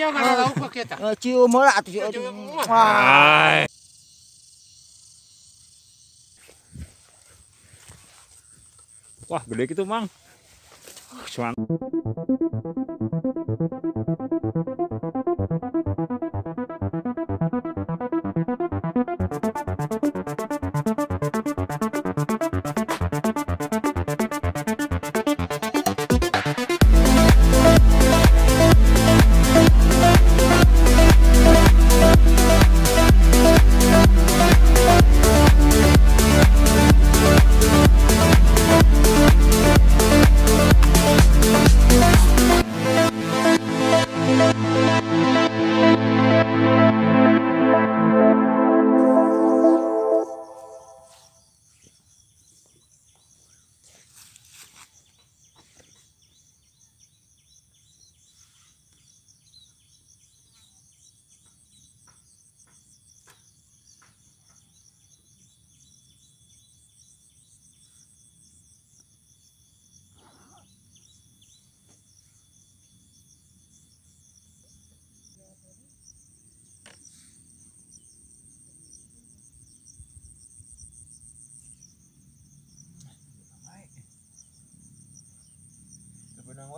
iya mana lauk kok kita. Eh, cium lah atuh. Cium. Wah. Wah, gede gitu, Mang. Cuman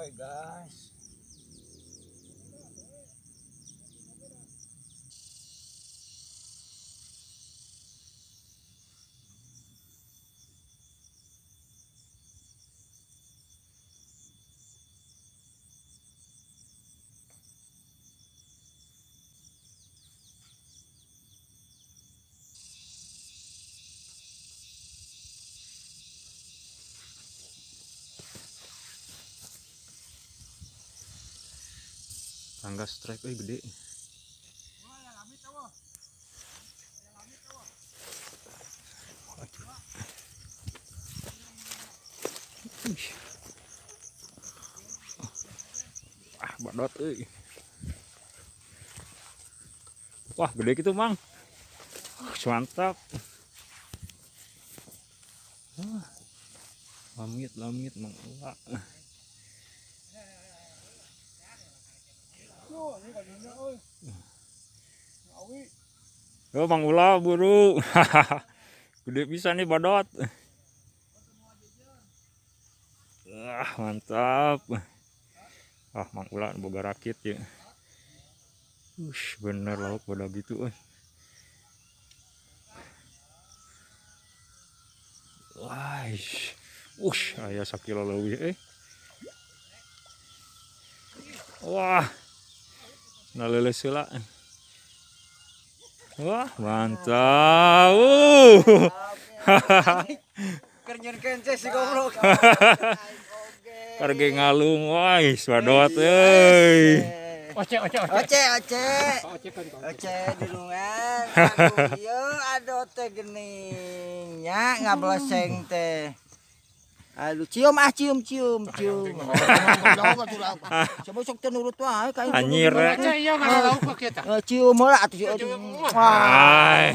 benang wae, guys. Tangga strike euy gede. Ah, badot euy. Wah, gede gitu, Mang. Mantap. Lamit, lamit, Mang. Yo Mang Ula buru. Gede bisa nih badot. Ah, mantap. Ah, Mang Ula boga rakit ya. Ush, bener lauk pada gitu euy. Wah, ush, aya sakilo leuwih eh. Wah. Naleles heula. Wah, mantap. Uh. Kerjaan kence si goblok. Karge ngalung, wah, swadot euy. Oce oce oce. Oce, oce. Oce. Aduh, ieu ado teh geuning nya ngableseng teh. Aduh, cium ah cium cium cium. Coba sok nurut wae kain. Anjir, eh. Iya mana lauk kok kita. Eh, cium lah atuh. Cium. Wah.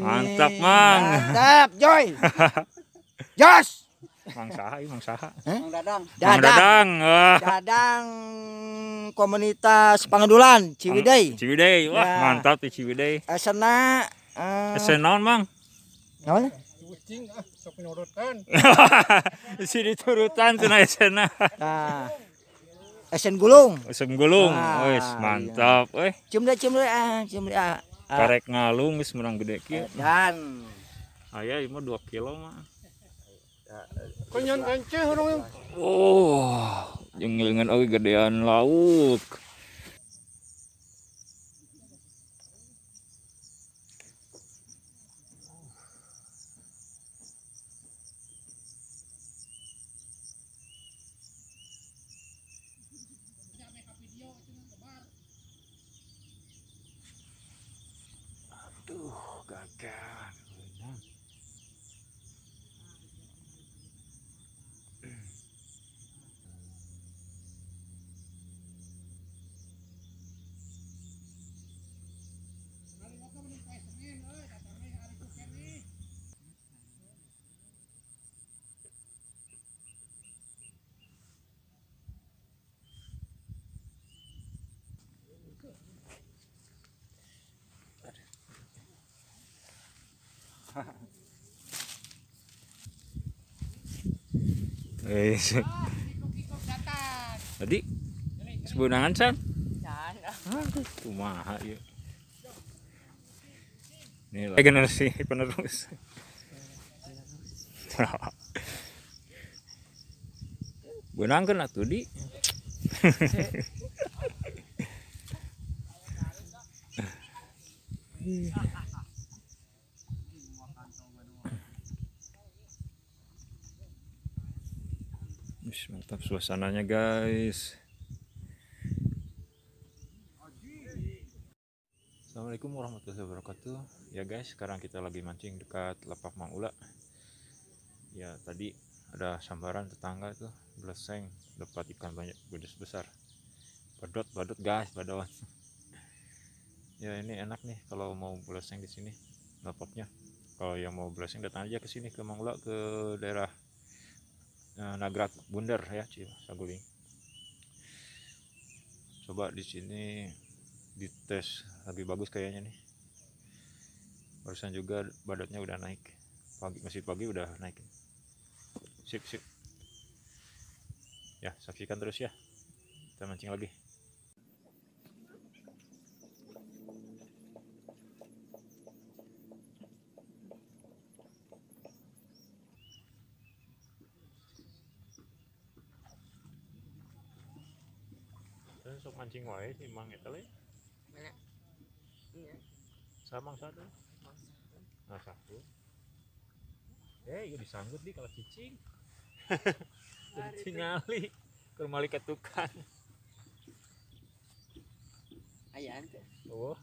Mantap, Mang. Mantap, Joy. Jos. Mang saha ieu, Mang saha? Mang Dadang. Mang Dadang. Dadang. Dadang komunitas Pangandulan Ciwidey. Ciwidey. Wah, Ya. mantap di Ciwidey. Asana eh naon, Mang? naon? Kucing ah sok nurutkan. Isi diturutan cenah esena. Nah. Esen gulung. Usum gulung. Ah, Wes, mantap. Eh, Cium deh, cium deh, ah, cium deh. Ah. Karek ngalung geus menang gede kieu. Dan Aya ieu mah 2 kilo mah. Konyon kence orang Oh, jeung ngilingan oge gedean lauk. Eh, tadi sebenangan san. Aduh, kumaha ya. Ini lah generasi penerus. Benang kan atuh di. Mantap suasananya guys. Assalamualaikum warahmatullahi wabarakatuh. Ya guys, sekarang kita lagi mancing dekat lapak Mang Ula. Ya tadi ada sambaran tetangga tuh beleseng dapat ikan banyak gede besar. Badot, badot guys, badot. Ya ini enak nih kalau mau beleseng di sini lapaknya. Kalau yang mau beleseng datang aja ke sini ke Mang Ula ke daerah eh, Nagrak Bundar ya, Saguling. Coba di sini dites lagi bagus kayaknya nih. Barusan juga badutnya udah naik. Pagi masih pagi udah naik. Sip sip. Ya saksikan terus ya. Kita mancing lagi sok mancing wae sih mang eta le. Mana? Iya. Sama satu. Nah, satu. Eh, ya disanggut di kalau cicing. cicing ngali ke rumah ketukan. Ayah ante. Oh.